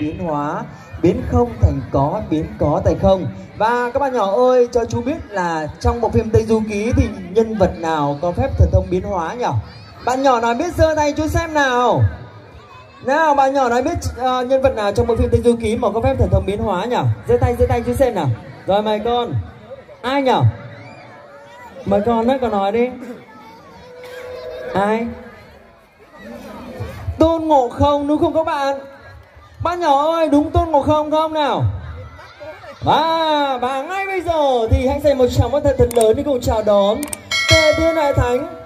biến hóa biến không thành có biến có thành không. Và các bạn nhỏ ơi cho chú biết là trong bộ phim Tây Du Ký thì nhân vật nào có phép thần thông biến hóa nhỉ? Bạn nhỏ nói biết giơ tay chú xem nào. Nào bạn nhỏ nói biết uh, nhân vật nào trong bộ phim Tây Du Ký mà có phép thần thông biến hóa nhỉ? Giơ tay giơ tay chú xem nào. Rồi mời con. Ai nhỉ? Mời con nói con nói đi. Ai? Tôn ngộ không đúng không các bạn? Bạn nhỏ ơi, đúng tôn ngộ không không nào? Và và ngay bây giờ thì hãy dành một tràng pháo thật thật lớn để cùng chào đón tề thiên đại thánh.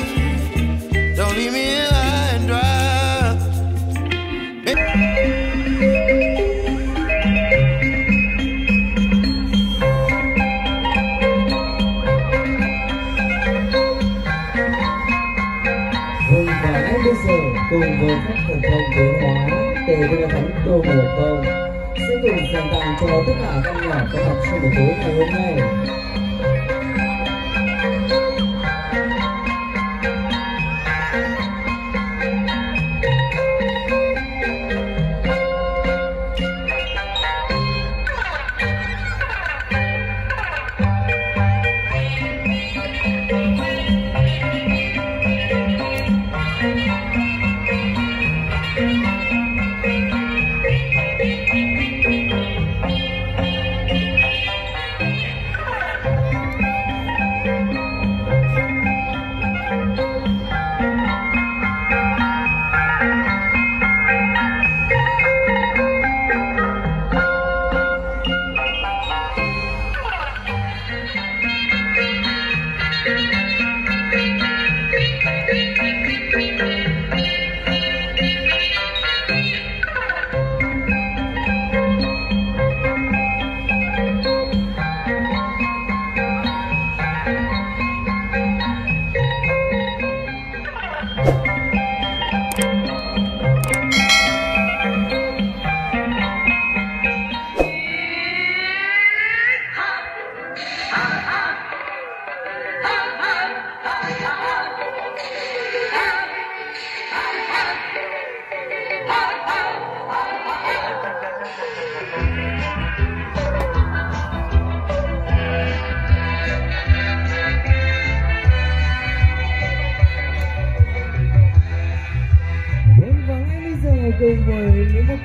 Cùng với các thần thông biến hóa từ thiên thánh, đô ngộ công sẽ cùng dành tặng cho tất cả các nhà có mặt trong buổi tối ngày hôm nay.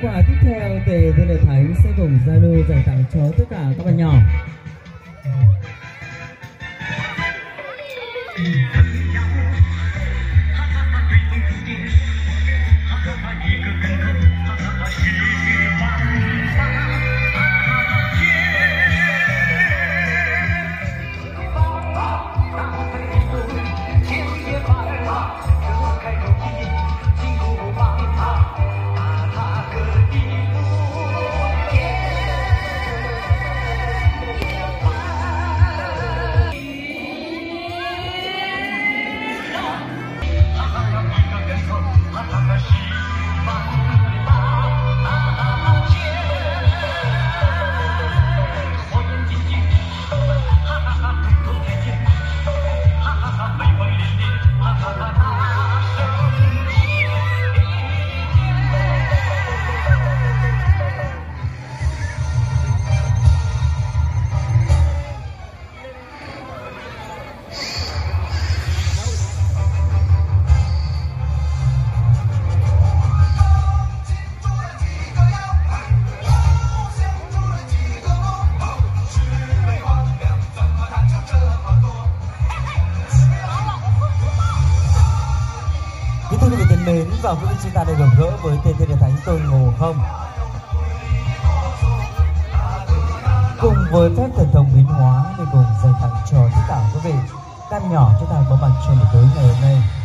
quà tiếp theo từ Thiên Đại Thánh sẽ cùng lô giải tặng cho tất cả các bạn nhỏ. và quý vị chúng ta được gặp gỡ với tên thiên thánh tôi ngủ không. Cùng với phép thần thông biến hóa để cùng dành tặng cho tất cả quý vị. Căn nhỏ chúng ta có mặt trong buổi tối ngày hôm nay.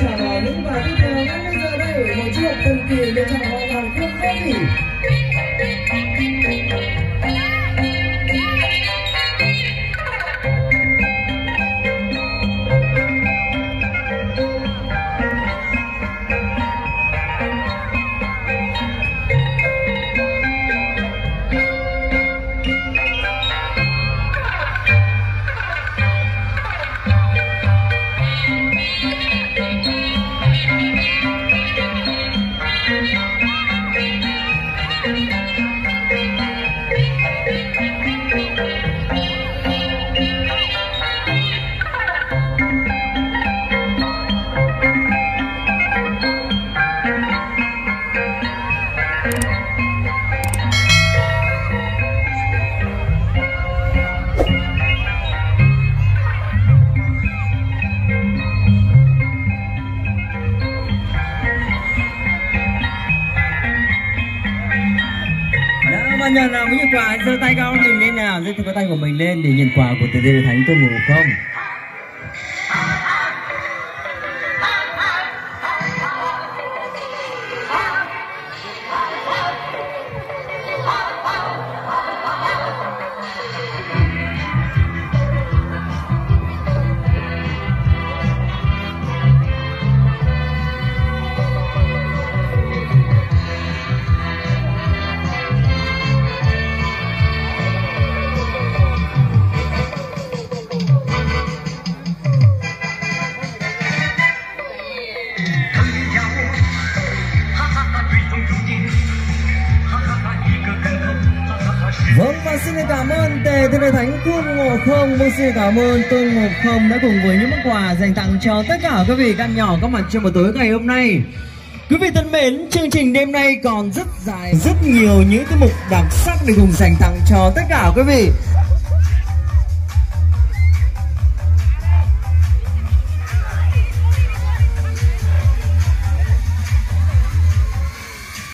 Thank. Quà giơ tay cao mình lên nào giơ tay của mình lên để nhận quà của từ thiên thánh tôi ngủ không. Vâng Vâng xin cảm ơn Tôn ngọc Không đã cùng với những món quà dành tặng cho tất cả quý vị căn nhỏ có mặt trong buổi tối ngày hôm nay. Quý vị thân mến, chương trình đêm nay còn rất dài, rất nhiều những cái mục đặc sắc để cùng dành tặng cho tất cả quý vị.